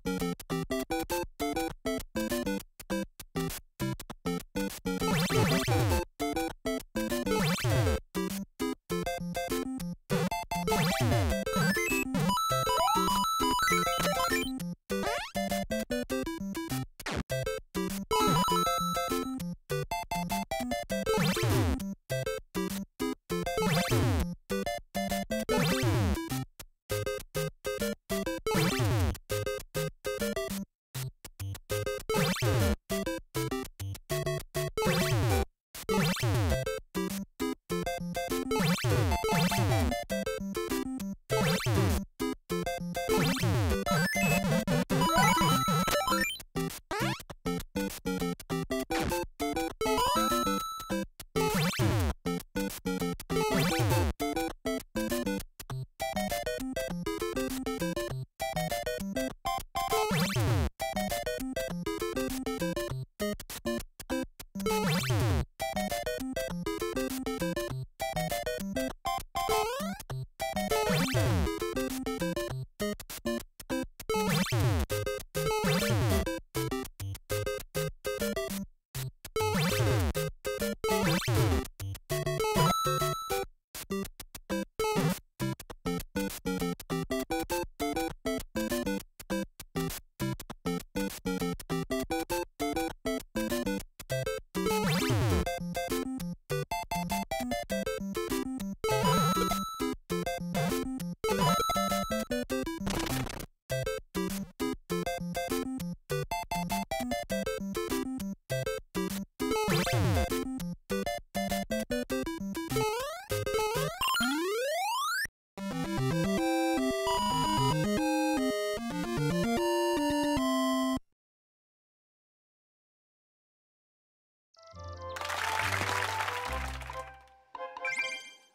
you you